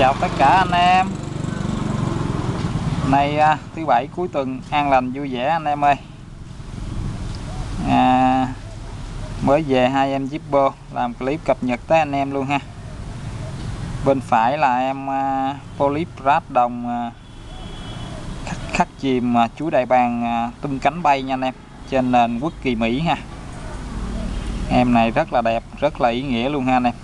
chào tất cả anh em. Nay à, thứ bảy cuối tuần an lành vui vẻ anh em ơi. À, mới về hai em Zippo làm clip cập nhật tới anh em luôn ha. Bên phải là em à, Polyprat đồng à, khắc, khắc chìm à, chú đại bàng à, tung cánh bay nha anh em trên nền quốc kỳ Mỹ ha. Em này rất là đẹp rất là ý nghĩa luôn ha anh em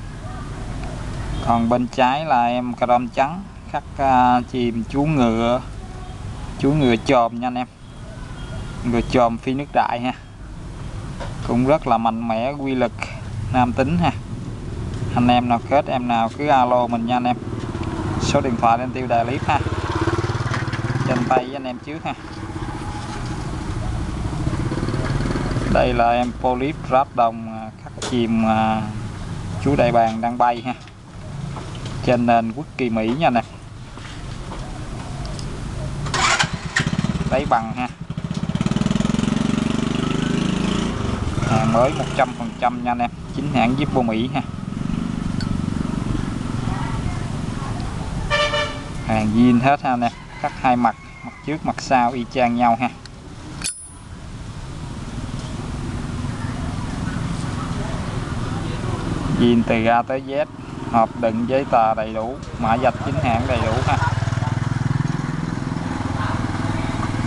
còn bên trái là em crom trắng khắc uh, chìm chú ngựa. Chú ngựa chòm nha anh em. Ngựa chòm phi nước đại ha. Cũng rất là mạnh mẽ quy lực nam tính ha. Anh em nào kết em nào cứ alo mình nha anh em. Số điện thoại lên tiêu đại lý ha. Trên tay với anh em trước ha. Đây là em polyp ráp đồng à, khắc chìm uh, chú đại bàng đang bay ha trên nền quốc kỳ Mỹ nha nè. Đáy bằng ha. Hàng mới 100% nha anh em. Chính hãng Zippo Mỹ ha. Hàng zin hết ha anh em. Cắt hai mặt mặt trước, mặt sau y chang nhau ha. Zin từ A tới Z hộp đựng giấy tờ đầy đủ, mã vạch chính hãng đầy đủ ha.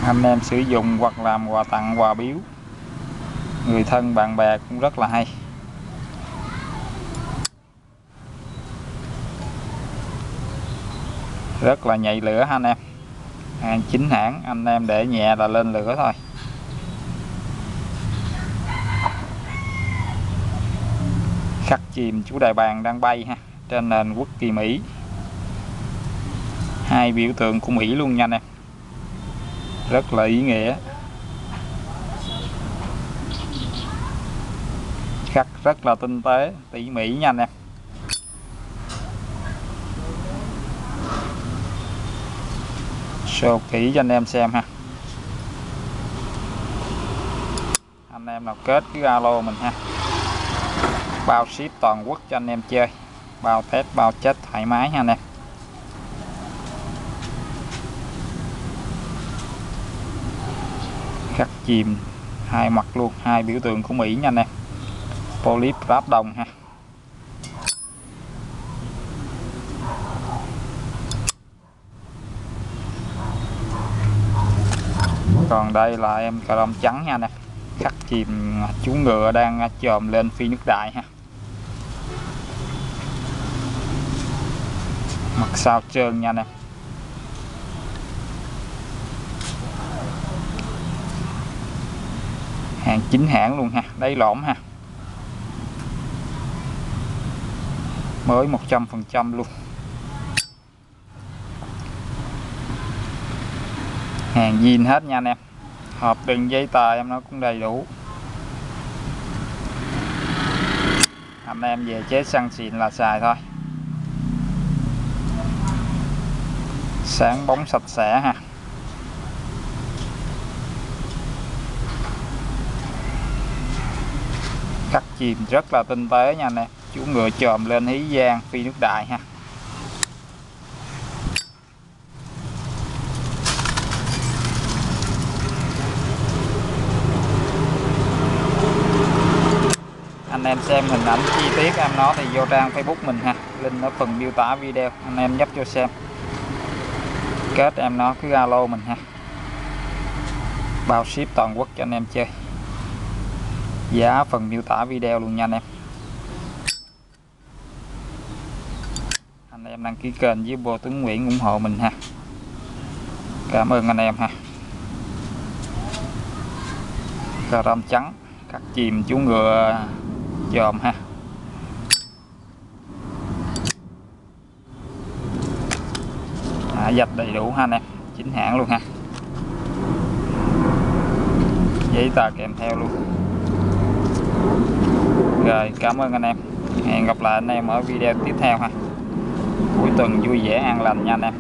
Anh em sử dụng hoặc làm quà tặng, quà biếu. Người thân, bạn bè cũng rất là hay. Rất là nhạy lửa ha anh em. Hàng chính hãng, anh em để nhẹ là lên lửa thôi. Khắc chìm chú đại bàng đang bay ha trên nền quốc kỳ Mỹ. Hai biểu tượng của Mỹ luôn nha anh em. Rất là ý nghĩa. Khắc rất là tinh tế, tỉ mỉ nha anh em. Show kỹ cho anh em xem ha. Anh em nào kết cái alo mình ha. Bao ship toàn quốc cho anh em chơi bao test bao chết, thoải mái ha nè. Khắc chìm hai mặt luôn, hai biểu tượng của Mỹ nha anh em polyp ráp đồng ha. Còn đây là em cà rông trắng nha nè. Khắc chìm chú ngựa đang à, chồm lên phi nước đại ha. Mặt sau trơn nha anh em hàng chính hãng luôn ha đây lõm ha. Mới 100% luôn. Hàng zin hết nha anh em. Hộp đựng giấy tờ em nó cũng đầy đủ. Anh em về chế xăng xịn là xài thôi. Sáng, bóng sạch sẽ ha. Cắt chìm rất là tinh tế nha nè chú ngựa chòm lên hí giang phi nước đại ha. Anh em xem hình ảnh chi tiết em nó thì vô trang facebook mình ha. Link ở phần miêu tả video. Anh em nhấp cho xem kết em nó cứ alo mình ha. Bao ship toàn quốc cho anh em chơi. Giá phần miêu tả video luôn nha anh em. Anh em đăng ký kênh với bộ tướng Nguyễn ủng hộ mình ha. Cảm ơn anh em ha. Cà râm trắng, cắt chìm chú ngựa dòm ha. Hạ dập đầy đủ ha anh em. Chính hãng luôn ha. Giấy tờ kèm theo luôn. Rồi, cảm ơn anh em. Hẹn gặp lại anh em ở video tiếp theo ha. Cuối tuần vui vẻ an lành nha anh em.